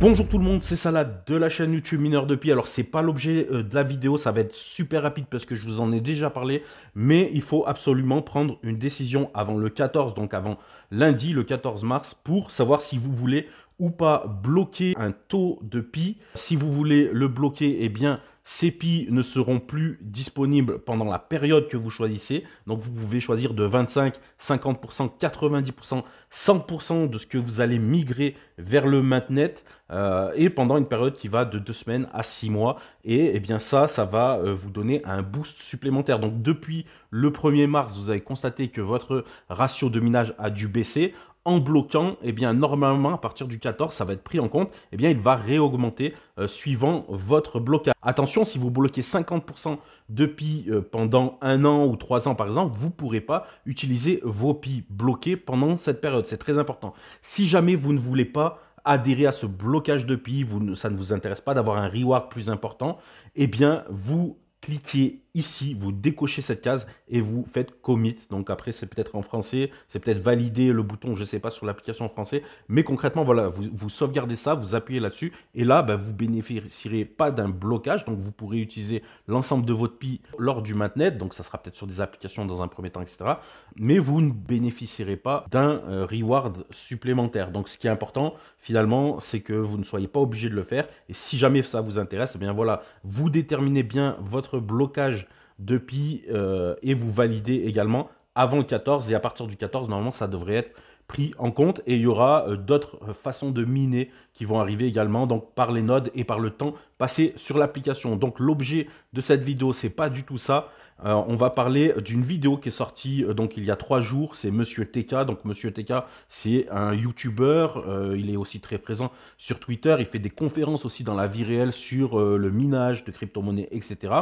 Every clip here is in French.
Bonjour tout le monde, c'est Salade de la chaîne YouTube Mineur de Pi. Alors c'est pas l'objet euh, de la vidéo, ça va être super rapide parce que je vous en ai déjà parlé, mais il faut absolument prendre une décision avant le 14, donc avant lundi, le 14 mars, pour savoir si vous voulez ou pas bloquer un taux de pi. Si vous voulez le bloquer, eh bien ces pi ne seront plus disponibles pendant la période que vous choisissez. Donc vous pouvez choisir de 25, 50%, 90%, 100% de ce que vous allez migrer vers le maintenet euh, et pendant une période qui va de 2 semaines à 6 mois. Et eh bien ça, ça va euh, vous donner un boost supplémentaire. Donc depuis le 1er mars, vous avez constaté que votre ratio de minage a dû baisser en bloquant, eh bien, normalement, à partir du 14, ça va être pris en compte, eh bien, il va réaugmenter euh, suivant votre blocage. Attention, si vous bloquez 50% de pi euh, pendant un an ou trois ans, par exemple, vous ne pourrez pas utiliser vos pi bloqués pendant cette période. C'est très important. Si jamais vous ne voulez pas adhérer à ce blocage de pi, vous, ça ne vous intéresse pas d'avoir un reward plus important, eh bien, vous cliquez ici, vous décochez cette case et vous faites commit. Donc après, c'est peut-être en français, c'est peut-être valider le bouton, je ne sais pas, sur l'application en français. Mais concrètement, voilà, vous, sauvegardez ça, vous appuyez là-dessus. Et là, bah, vous bénéficierez pas d'un blocage. Donc vous pourrez utiliser l'ensemble de votre PI lors du maintenance. Donc ça sera peut-être sur des applications dans un premier temps, etc. Mais vous ne bénéficierez pas d'un euh, reward supplémentaire. Donc ce qui est important, finalement, c'est que vous ne soyez pas obligé de le faire. Et si jamais ça vous intéresse, eh bien voilà, vous déterminez bien votre blocage depuis euh, et vous validez également avant le 14 et à partir du 14 normalement ça devrait être pris en compte et il y aura euh, d'autres façons de miner qui vont arriver également donc par les nodes et par le temps passé sur l'application. Donc l'objet de cette vidéo c'est pas du tout ça. Euh, on va parler d'une vidéo qui est sortie donc il y a trois jours. C'est Monsieur TK. Donc Monsieur TK, c'est un YouTuber. il est aussi très présent sur Twitter. Il fait des conférences aussi dans la vie réelle sur le minage de crypto-monnaies, etc.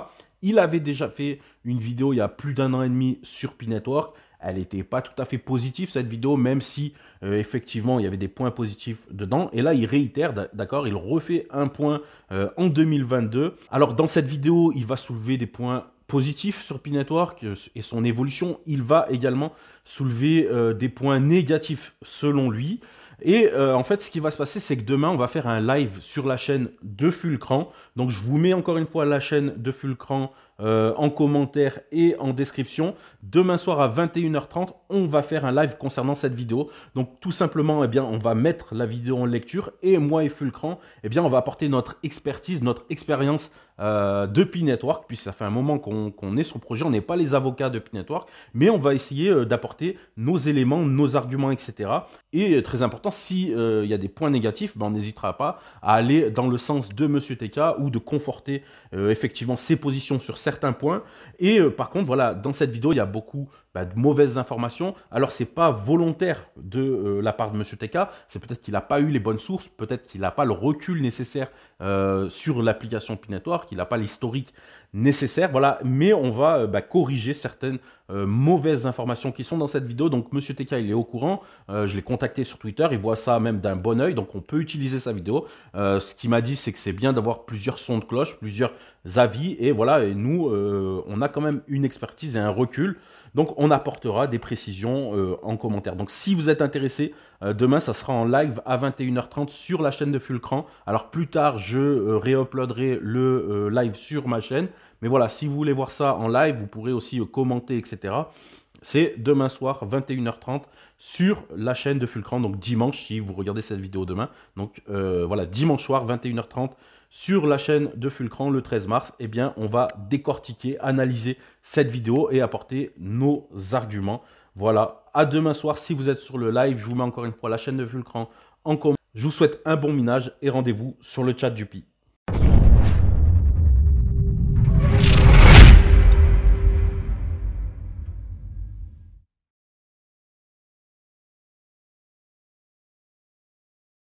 Il avait déjà fait une vidéo il y a plus d'un an et demi sur P-Network. Elle n'était pas tout à fait positive cette vidéo, même si euh, effectivement il y avait des points positifs dedans. Et là, il réitère, d'accord, il refait un point euh, en 2022. Alors dans cette vidéo, il va soulever des points positifs sur P-Network euh, et son évolution. Il va également soulever des points négatifs selon lui. Et en fait, ce qui va se passer, c'est que demain, on va faire un live sur la chaîne de Fulcran. Donc, je vous mets encore une fois la chaîne de Fulcran euh, en commentaire et en description. Demain soir à 21h30, on va faire un live concernant cette vidéo. Donc tout simplement, eh bien, on va mettre la vidéo en lecture et moi et Fulcran, eh bien, on va apporter notre expertise, notre expérience euh, de P-Network, puisque ça fait un moment qu'on est sur le projet, on n'est pas les avocats de P-Network, mais on va essayer euh, d'apporter nos éléments, nos arguments, etc. Et très important, s'il il y a des points négatifs, ben, on n'hésitera pas à aller dans le sens de Monsieur TK ou de conforter effectivement ses positions sur certains points. Et euh, par contre, voilà, dans cette vidéo, il y a beaucoup bah, de mauvaises informations. Alors, c'est pas volontaire de euh, la part de Monsieur TK, c'est peut-être qu'il n'a pas eu les bonnes sources, peut-être qu'il n'a pas le recul nécessaire euh, sur l'application Pinatoire, qu'il n'a pas l'historique nécessaire, voilà. Mais on va bah, corriger certaines mauvaises informations qui sont dans cette vidéo. Donc, Monsieur TK, il est au courant. je l'ai contacté sur Twitter, il voit ça même d'un bon oeil, donc on peut utiliser sa vidéo. ce qu'il m'a dit, c'est que c'est bien d'avoir plusieurs sons de cloche, plusieurs avis, et voilà. Et nous, on a quand même une expertise et un recul. Donc on apportera des précisions euh, en commentaire. Donc si vous êtes intéressé, euh, demain ça sera en live à 21h30 sur la chaîne de Fulcran. Alors plus tard je euh, réuploaderai le live sur ma chaîne. Mais voilà, si vous voulez voir ça en live, vous pourrez aussi commenter, etc. C'est demain soir, 21h30, sur la chaîne de Fulcran. Donc dimanche, si vous regardez cette vidéo demain. Donc voilà, dimanche soir, 21h30, sur la chaîne de Fulcran le 13 mars, eh bien, on va décortiquer, analyser cette vidéo et apporter nos arguments. Voilà, à demain soir si vous êtes sur le live. Je vous mets encore une fois la chaîne de Fulcran en commentaire. Je vous souhaite un bon minage et rendez-vous sur le chat du Pi.